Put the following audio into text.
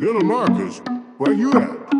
Little Marcus. Where you at?